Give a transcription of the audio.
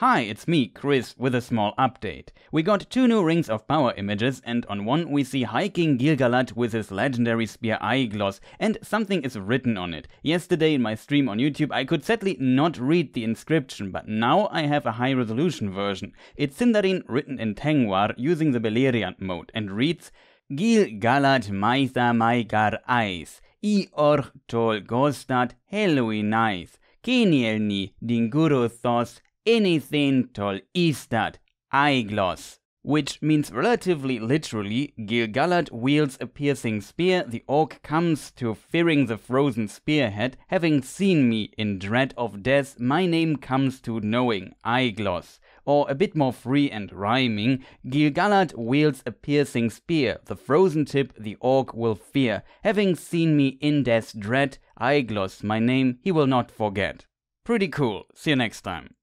Hi, it's me, Chris, with a small update. We got two new Rings of Power images, and on one we see High King Gil-galad with his legendary spear Aeglos, and something is written on it. Yesterday in my stream on YouTube I could sadly not read the inscription, but now I have a high resolution version. It's Sindarin written in Tengwar using the Beleriand mode, and reads Gil-galad Maitha Maigar Ais, I Orch Tol Gostat Helui Nais, Kenielni Dinguru Thos anything tol istat aeglos, which means relatively literally, Gil-galad wields a piercing spear, the orc comes to fearing the frozen spearhead, having seen me in dread of death, my name comes to knowing, Aeglos. Or a bit more free and rhyming, Gil-galad wields a piercing spear, the frozen tip the orc will fear, having seen me in death's dread, Aeglos, my name he will not forget. Pretty cool, see you next time.